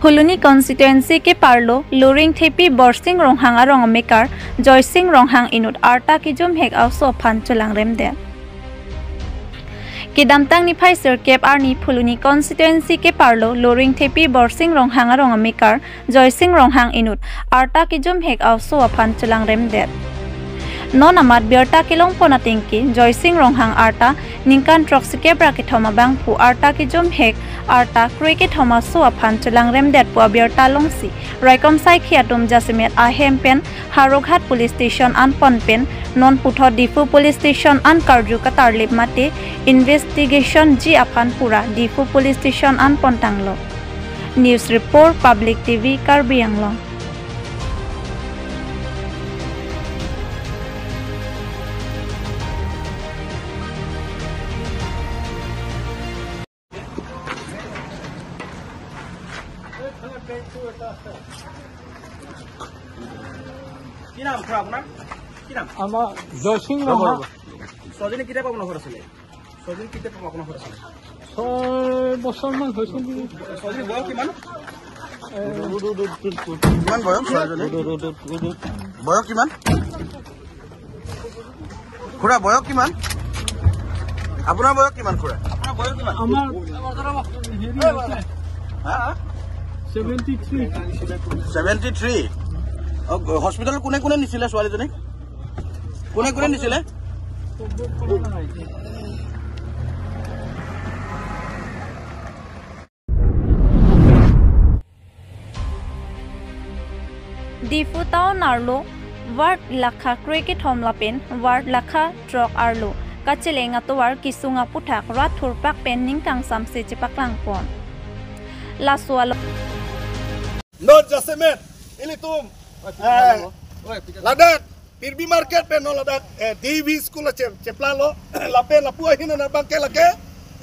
ফুলনি কনষ্টিটুৱেঞ্চি কে পাৰ্লো লুৰিং থেপি বৰসিং ৰংহাং আৰু অমিকাৰ জয়সিং ৰংহাং ইনুট আৰ্টা কিজুম হেগ আউ চফান চোলাং ৰেম দে কেপ চিৰকেপ আৰু ফুলনি কনষ্টিটুৱেঞ্চি কে পাৰ্লো লুৰিং থেপি বৰসিং ৰংহাং আৰু অমিকাৰ জয়সিং ৰংহাং ইনুত আৰ্টা কিজুম হেগ আউ চফান চলাং ৰেম দেট non amat bierta kilong pona tingki joysing ronghang arta ningkan troksike brake thoma bang pu arta ki jom hek arta kreke thoma so aphan chelang rem det pu bierta longsi raikom sai khiatum jasimet a hempen haroghat police station an ponpen non putho difu police station an karju katar lip mate investigation ji aphan pura difu police station an pontanglo news report public tv karbi কি নাম খুৰা আপোনাৰ? কি নাম? আমাৰ জয়সিং ৰ'ব, ৰঙা ৰ'ব। ছোৱালীজনী কেতিয়াবা আপোনাৰ ঘৰত আছিলে ছোৱালীজনী কেতিয়াবা আপোনাৰ ঘৰত আছিলে ছয় বছৰমান হৈছে। ছোৱালীজনীৰ বয়স কিমান? বয়স ছোৱালীজনী বয়স কিমান? খুৰা বয়স কিমান? আপোনাৰ বয়স কিমান খুৰা? আপোনাৰ বয়স কিমান? আমাৰ 73 হস্পিটেল কোনে কোনে নিছিলে ছোৱালীজনীক? কোনে কোনে নিছিলে? ডিফুটাও টাউন আৰু ৱাৰ্ড লাখা ক্ৰিকেট হমলাপেন ৱাৰ্ড লাখা ট্ৰক আৰু কাচিলেঙা টোৱাৰ কিছুঙা পুঠাক ৰাথুৰ পাক পেণ্ডিং কাংচাম চিচিপাক লাংপন। লাচোৱালক Not Jasemet, Ilitum, eh, Ladat, Pirbi Market pe no ladat, eh, DV School la cep ceplalo, la pe la pua hina na bangke la ke,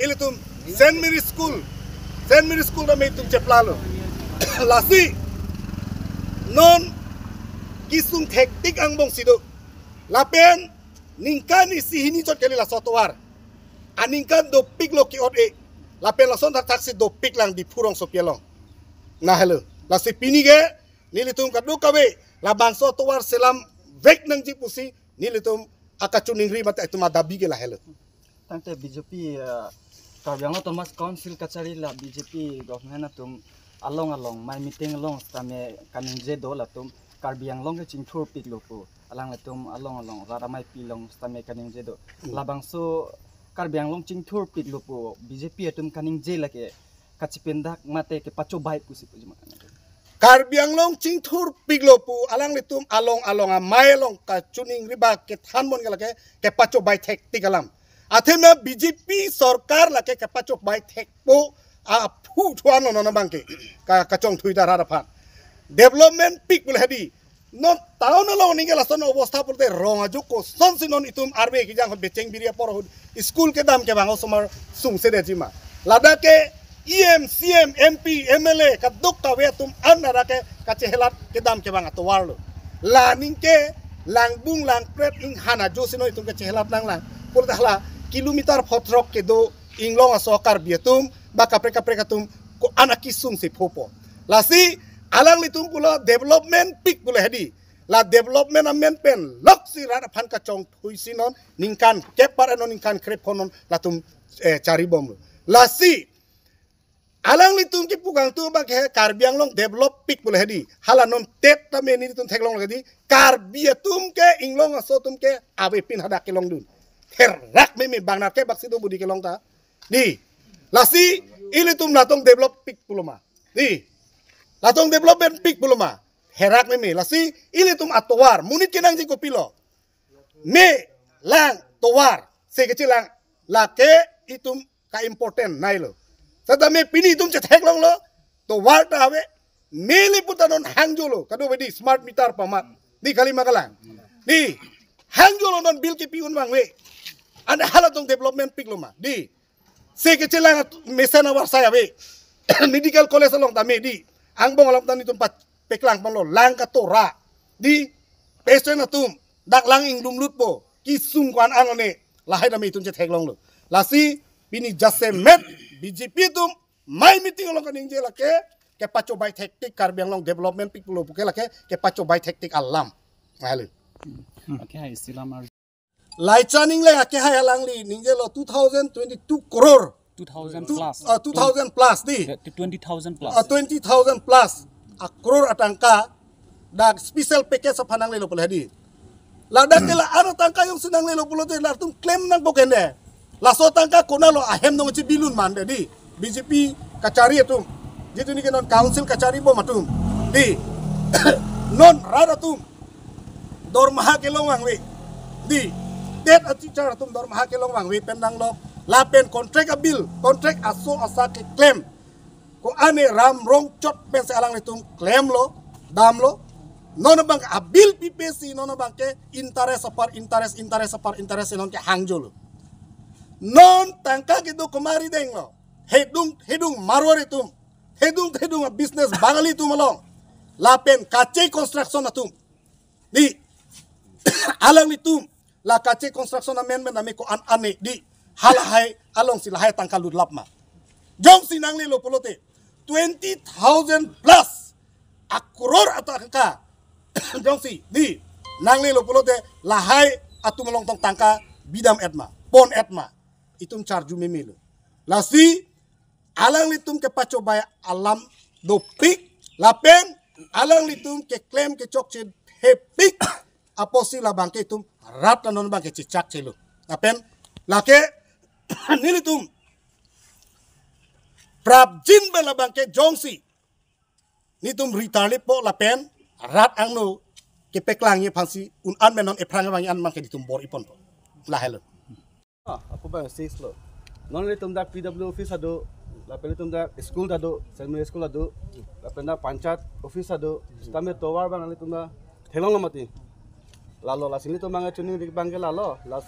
Ilitum, Saint Mary School, Saint Mary School na me tum ceplalo. Lasi, non kisung hektik ang bong sido. Lapen, ningkan isi hini chot kali la sotowar. Aningkan do pig lo ki ot e. Lapen la son tak taksi do pig lang di purong sopielong. na hello la si pinige nilitum kadu kawe la bangso tuwar selam vek nang jipusi nilitum akachuning ri mata itu madabi ge la hello tangte BJP karbiang Thomas Council kachari la BJP government tum along along my meeting along tame kaning je do la tum karbiang long chingthur pik lopu alang la tum along along rara mai pilong tame kaning je do. Labang so karbiang long chingthur pik lopu BJP atum kaning je la ke kachipendak mate ke pacho bai pusi puji কাৰ্বিয়াং লং চিংথুৰ পিগলপু আলং লিটুম আলং আলং মাই লং কাচুনিং ৰিবা কেথান মন গেলাকে কেপাচো বাই থেক তি গেলাম আথে মে বিজেপি চৰকাৰ লাগে কেপাচো বাই থেকপো আ ফু থোৱা ননবাংকে কাচং থুইদাৰ আৰফা ডেভেলপমেণ্ট পিক বোলে হেৰি ন টাউন লং নি গেল আচন অৱস্থা বোলে ৰঙাজো কচন চিনন ইটুম আৰু বে কিজাং বেচেং বিৰিয়া পৰ স্কুল কে দাম কে বাঙ চুমাৰ চুংছে দে জিমা লাডাকে EM, CM, MP, MLA, kaduk ta wea tum an na rake ka cehelat ke dam ke banga to warlo. La ning ke lang bung hana jo sino itum ke cehelat lang lang. Pur kilometer potrok ke do ing long aso kar bia tum ba ka preka preka tum ko anaki sum si popo. Pula development pick pula hedi. La development amen pen lok si rara pan ka chong hui sinon ning kan kepar anon ning krep honon la tum eh, cari bom. La alang litum ki pugang tu ba ke karbiang long develop pik pula hedi hala non tet ta me ni tum thek long hedi karbia tum ke inglong aso tum ke ave pin hada ke long dun. Her rak me me bang na ke bak situ budi ke long ta. Di. Lasi ili tum latong develop pik puluma di. Latong development pik puluma herak me me. Lasi ili tum atowar munit kinang ji ko pilo. Me lang towar se ke chilang la ke itum ka important nailo Tum long lo to war ta ave meli puta non hangjolo kado wedi smart meter pamat di kali makalang di hangjolo non bil ki piun bang we anda hala tong development pik lo ma di se ke chelang mesana war saya we medical college long ta me di ang bong alam tan itum pat peklang pang lo lang ka to ra di patient atum dak lang ing lum lut po ki sung kwan ang ne lahai da me itum che thek long lo lasi bini jase met BJP tum mai meeting lo kaning je lake ke pacho bai tektik Karbi Anglong development pik lo buke lake ke pacho bai tektik alam. Ngalu Okay, hai silam ar lai chaning le ake hai alang li ningje lo 2022 crore. 2000 Tu- plus. uh, 2000 plus di. 20,000 plus. uh, 20000 plus. A crore atangka dak special package sa panang le lo pula di. Lada ke la ano tangka yung sinang lelo pulo te la tum claim nang bokende. So tangka kona lo ahem nong chi bilun man de di. BJP kacari atum. Jitu ni non council kacari bo matum. Di. non rara tum. Dor maha ke long wang we. Di. Tet ati cara tum dor maha ke long wang we pendang lo. La pen contract a bill. Contract aso asa ke claim. Ko ane ram rong chot pen se alang claim lo. Dam lo. nono bang abil PPC nono bang ke interes apar interes interes apar interes non ke hangjol non tangka ke do kumari deng lo hedung marwari tum. A business bangali tum lo lapen kace construction atum di alang ni tum. La kace construction amendment nami ko an ane. Di halahai along silahai tangka ludlap ma jong sinang li lo polote 20,000 plus. Akuror atau ka jong si di nang lo pulo te. Lahai atu melong tong tangka bidam etma pon etma itum charju memelo lasi alang litum ke paco baya alam do pik lapen alang litum ke klaim ke che he pik aposi la bangke itum rat na non bangke cicak celo lapen lake nilitum prab jin bela bangke jongsi nitum ritali po lapen rat ang no ke peklang ye phansi un an menon e prang bang an man ke ditum bor ipon po. La helo aku bang six lo. Non le tum dak pw office ado la pele tum dak school ado secondary school ado la pele panchat office ado tame towar bang le tum da thelong lo mati. La lo la sini tum bang chuni dik bang ke la lo la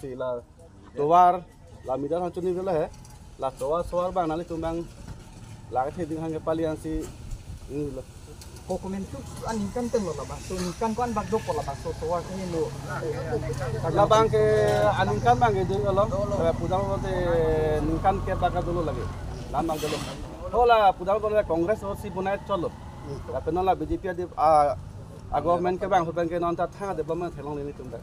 dokumen tu an ikan ten lo labas tu ikan kan bak dok labas tu tu aku lo kalau bang ke an ikan bang ke jadi kalau pujang lo te ikan ke bakal dulu lagi lam bang dulu होला pujang lo. Kongres or si bunai cholo ya, tapi nola BJP di ah, a government ke bang hutan ke non ta tha de bama thelong ni tumda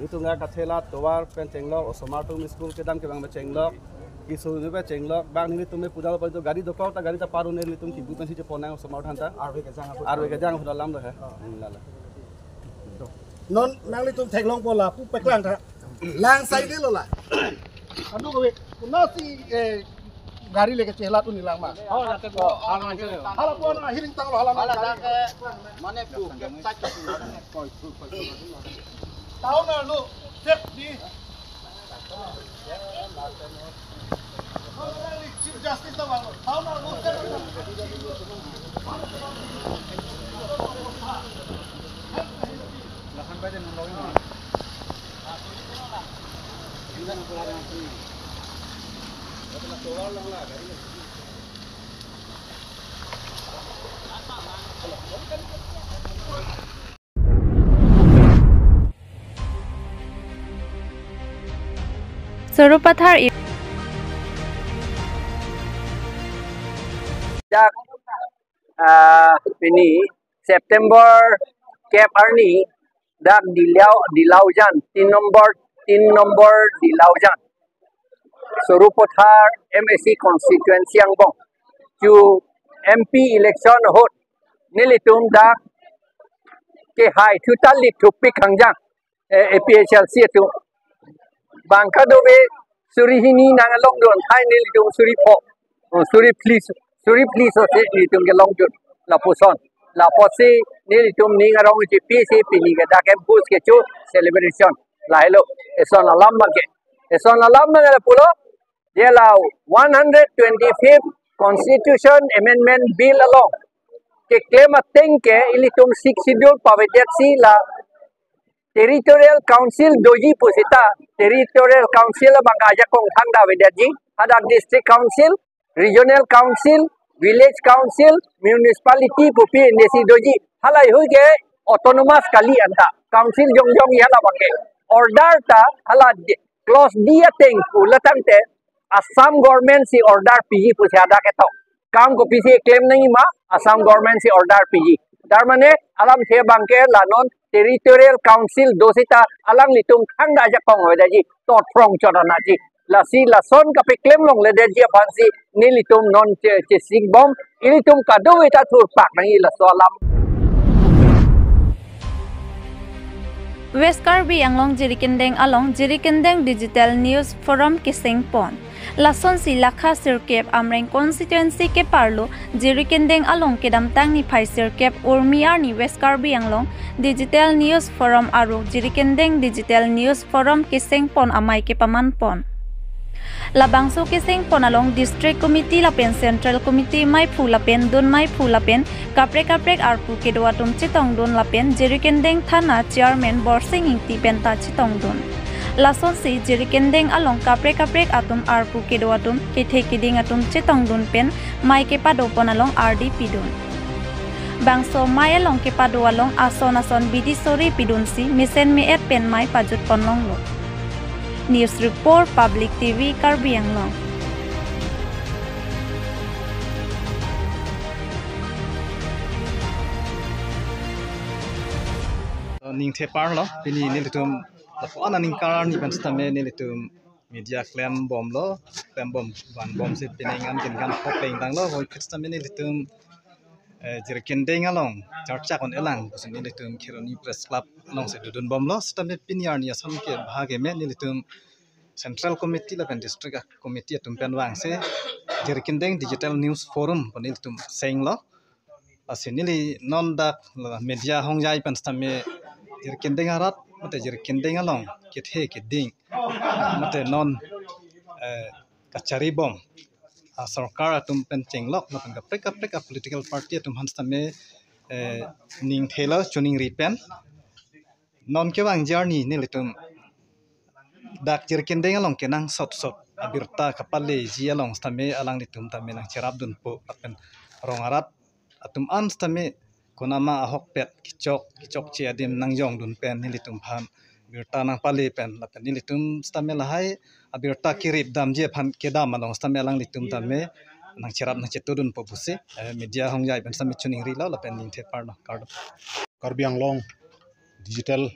ni tumda ka thela towar pen chenglor osomar tu school ke dam ke bang chenglor ki su ni be chenglok bang ni tum pudal bote gari do ta gari ta paru ni tum ki butan si je ponang osomar thanta Arwe ke jang aku. ar we ke jang huda lam da he lala non nang li tum thek long po la pu peklang tha lang sai de lo la anu ko na si e gari leke chehla tu nilang ma Oh, jatuh ko. Ano man sila. hala po na hiring Surupathar dak uh, ini September Cap Arni dak dilau dilaujan tin nomor tin nomor dilaujan Surupothar MSC constituency ang bong. Chu MP election hot. Nilitum dak ke hai thu tali thu pi khangjang APHLC tu. Bangka dobe surihini nangalong don. Hai nilitum suri pho. Suri please suri please ose nilitum ke long don la poson la posi nilitum ning arong ji PC pini ke dak em bus ke chu celebration. La hello eson alam ke. Eson alam ngala pulo dia la 125th constitution amendment bill along ke claim ateng ke ilitum six schedule pavedet si la territorial council doji pusita territorial council bangga kong thang da vedaji ada district council regional council village council municipality पुपी हलाई हुई गए ऑटोनोमस काली अंधा council Jong Jong यहाँ बंगे ऑर्डर ता हला क्लॉस दिया तेंग उलटंग ते असम गवर्नमेंट से ऑर्डर पीजी पुछे के तो काम को पीजी क्लेम नहीं मा असम गवर्नमेंट से ऑर्डर पीजी दर मने अलम थे बंगे लानों टेरिटोरियल काउंसिल दोसी ता अलम लितुम ठंडा जा कौन हो जाजी तो ट्रॉंग चढ़ना जी chorana ji la si la son ka pe claim long le de ji phansi ni litum non che che sing bom ilitum ka do ita thur pak nang la so lam West Karbi Anglong Jirikendeng Along Jirikendeng Digital News Forum Kiseng Pon. Lason si Lakha Sirkep Amreng Constituency ke Parlo Jirikendeng Along Kedam Tang ni Phai Sirkep Urmiar ni West Karbi Anglong Digital News Forum Aru. Jirikendeng Digital News Forum Kiseng Pon Amai ke Paman Pon Labangso Kiseng Ponalong District Committee Lapen Central Committee Mai Phu Lapen Dun Mai Phu Lapen Kaprek Kaprek Arpu Kedwa Tum Chitong Dun Lapen Jirikendeng Thana Chairman Borsing Ingti Penta Chitong Dun Lason si Jirikendeng Along Kaprek Kaprek Atum Arpu Kedwa Tum Kethe Kiding Atum Chitong Dun Pen Mai Kepa Do Ponalong RDP Dun Bangso Mai Along Kepa Do Along Ason Ason Bidi Sori Pidun si Misen Me Et Pen Mai Pajut Ponlong Lo News Report Public TV Karbi Anglong. ning the par lo pini nilitum lapo ana ning karar ni ban stame nilitum media claim bom lo claim bom ban bom se pinengan kin kan hok leng dang lo hoi kit stame nilitum jir kendeng along charcha kon elang. Kusin nilitum kironi press club. Along se dudun bom lo. Stame pinyar ni asam ke bhage me nilitum central committee lapen district committee atum pen wang se. Jir kendeng digital news forum kon nilitum seng lo. Asinili non dak media hongjai pan stame jir kendeng arat mate jir kendeng along kit he kit ding. Mate non kachari bom a sarkar atum pen chenglok na pen kaprek kaprek a political party atum hans tame ning thela chuning ri pen non ke wang journey ni litum. Dak jir kendeng along kenang sot sot abirta kapale ji along stame alang litum tame nang cherap dun po apen rong arat atum ans tame kunama ahok pet kicok kicok ci adim nang jong dun pen ni litum phan birta nang pali pen la pen ni litum stame la hai abirta kirip dam je phan kedam along stame lang litum tame nang cherap nang chetu dun po busi media hong jai pen stame chuning ri la la pen ning the par na card Karbi Anglong Digital.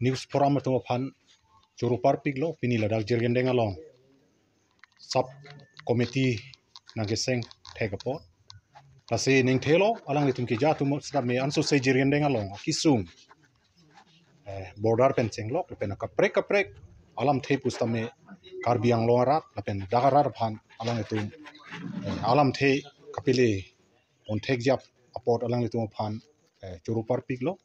News Forum itu pan Churupar Piglo pini ladak jirgendeng along sub committee nageseng take a pot kasi ning thelo alang litum ki jatu mo sra me anso se jirgendeng along kisung eh border penceng lok pen ka prek ka prek. Alam the pustame Karbi Anglong rat pen dagarar pan alang litum alam the kapile on take jap apot alang litum pan Churupar Piglo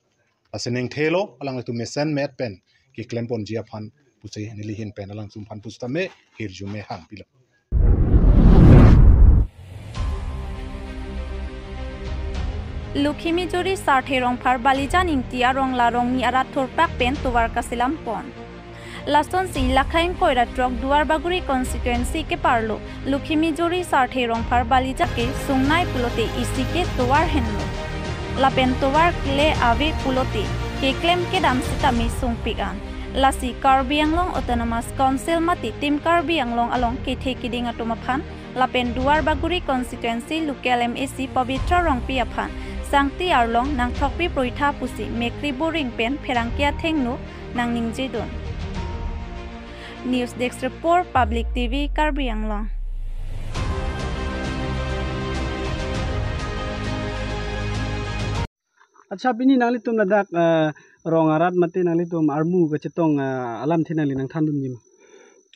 aseneng thelo alang litum mesen met pen. Ki klempon jia pan pusai nilihin pen alang sum pan pustame hirjume han pilo লখিমীজুৰি চাৰ্থে ৰংফাৰ বালিজা নিংতিয়া ৰংলা ৰং আৰা থৰপাক পেন তোৱাৰ কাছিলাম পন। লাচন সিং লাখাইং কৈৰাত্ৰক দুৱাৰবাগুৰি কনষ্টিটুৱেঞ্চিকে পাৰলো। লখিমীজুৰি চাৰ্থে ৰংফাৰ বালিজাকে চুংনাই পুলতে ইচিকে তোৱাৰ হেনলো। লাপেন তোৱাৰ ক্লে আৱে পুলতে কেক্লেমকে দামচিতামি চুংপিগান লাচি কাৰ্বি আংলং অট'নমাস কাউন্সিল মাতি টিম কাৰ্বি আংলং আলং কেথে কিডিঙা মাফান। লাপেন Duwarbagori constituency local M A C Pabitra Rongpi Affan. lapen duar baguri constituency local MAC pavitra rongpi aphan sangti arlong nang thokpi proitha pusi mekri boring pen pherangkia thengnu nang ningje don news desk report public tv karbi anglong अच्छा बिनि नांगली तुम लदाक रंग आरात मते नांगली तुम आरमू गचतों alam थे नांगली नंग थांदुन gym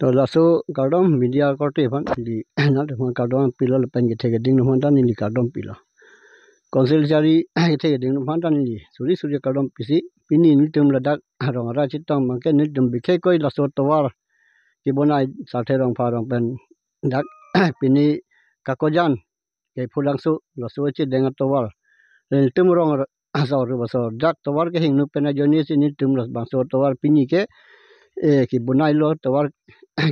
to laso kardom media korte phan li na de phan kardom pilo le pen ge ding no ta ni li kardom pilo konsil jari the ge ding no phan ta ni li suri suri kardom pisi pini ni tum la dak rong ra chit tong mang ke ni dum bi ke koi laso to war ki bonai sa the rong pha rong pen dak pini kakojan ke phulang su laso chi deng to war le tum rong sa ru ba so dak to war ke hing nu pen joni si ni tum las bang so to war pini ke e ki bunai lo to war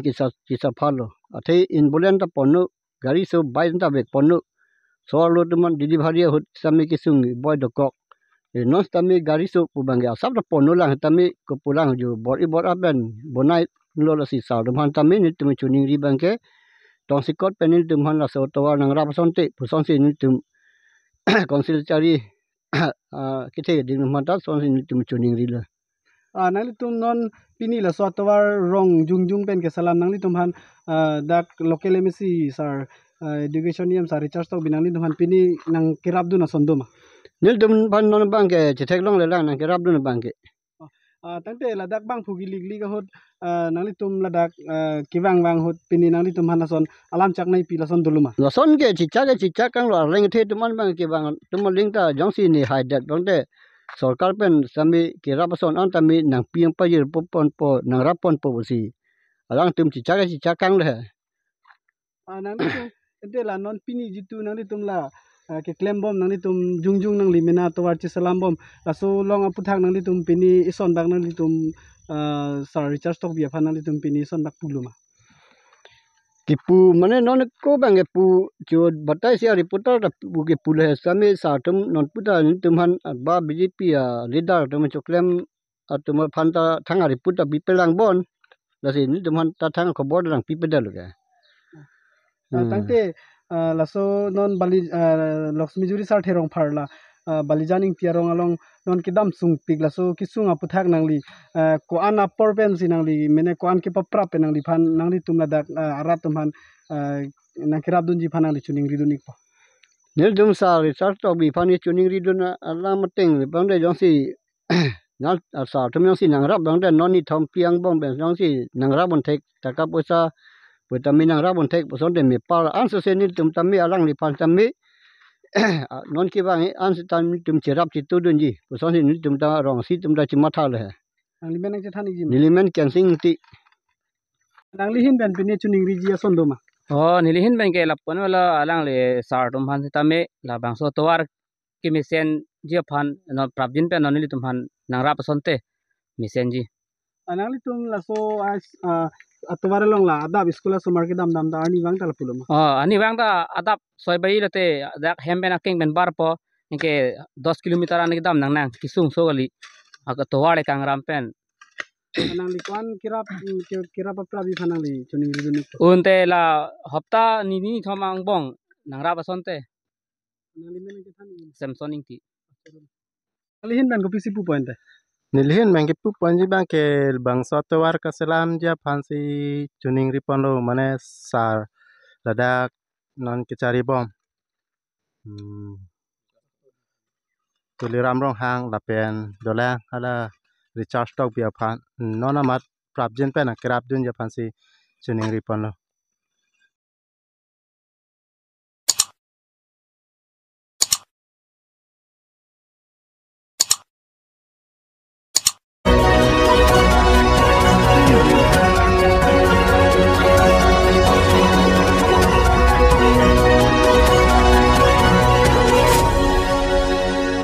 kisa kisa phalo athe in bulen ta ponu gari so bai ta bek ponu so lo tu man didi bharia hut sami ki sung boy do kok e non tami gari so pu bang ya sab ta ponu lang tami ko pulang ju bor i bor aben bonai lo lo si sa dum han tami ni tumi chuning ri bang ke tong sikot pen ni tum han la so to nang rap son te pu son si ni tum konsil cari kita ke ding man ta son si ni tum chuning ri la Ah, nangli tum non pini la so tawar rong jung jung pen ke salam. Nangli tum han ah, dak local emisi sar. ah, education yam sar recharge tok binangli tum han pini nang kirap du na sondoma nil tum pan non bang ke chetek long le lang nang ke rap du na bang ke Ah, tangte ladak bang phugi ligli ka hot ah, nangli tum ladak ah, kiwang wang hot pini nangli tum han son alam chak nai pi la son duluma la son ke chicha ke chicha kang lo reng the tum man bang ke bang tum ling ta jong si ni hai dat bang de सरकार पेन समी के रप सोन अन तमी नंग पियंग pa yir pon pon po nang rap pon po si alang tum chicha ke chicha Kang le Ah, nangli tum ente la non pini jitu nangli tum la ah, ke claim bom nangli tum jung jung nangli mina tawar chi salam bom. La so long aputhak nangli tum pini ison bak nangli tum ah, sar recharge tok bia phan nangli tum pini ison bak puluma ki pu mane non ko bang ke pu jo batai sia reporter da pu ke pu le sami sa tum non pu da ni tum han ba bjp a leader tum choklem atum phan ta thanga report da bi pelang bon. La si ni tum han ta thang ko bod lang pi pedal ke? Ah, tangte laso non bali lakshmi juri sar therong pharla ah, bali janing piarong along non kidam sung pik laso kisung aputhak nangli ko an upper pen si nangli mene ko an ki papra nangli phan nangli tumla dak arat tumhan nang kirap dunji phan nangli chuning ridunik po nil dum sa research to bi phani chuning ri dun ala mateng bang de jong si nal sa tum jong si nang rap bang de non ni thom piang bong ben jong si nang rap bon thek taka poisa poita mi nang rap bon thek poson de mi par an so se ni tum tam mi alang ni phan tam mi non ki bang an si tam tum chi rap chi tu dun ji poson ni tum ta rong si tum da chi ma tha le nangli mene je thani ji nilimen ken sing ti nangli hin ben pini chuning ri ji asondoma Oh, nilihin ben ke lapon wala alang le sar tum han sitame la bang so towar ki misen ji phan no prabjin pe no nili tum han nang rap sonte misen ji Ah, nangli tum laso as अतवारे लोंगला अदाब school आ समर के दाम दाम दा अनिवांग ता लपुलम ह अनिवांग दा अदाब सोय बई लते दा हेमबेन अकिंग बेन बार पो इनके 10 किलोमीटर आने के दाम नंग नंग किसुंग सोगली अक तोवाड़े कांग रामपेन नंग लिकवान किराप किराप अपरा भी खानंग हप्ता नंगरा बसनते नंग Nilihin bangke pu panji bangke bang soto war ka selam dia fansi tuning ripon lo mane sar ladak non kecari bom. Hmm. Tuliram rong hang lapen dola ala recharge tok biar pan non amat prabjen pen kerap dun dia fansi tuning ripon lo.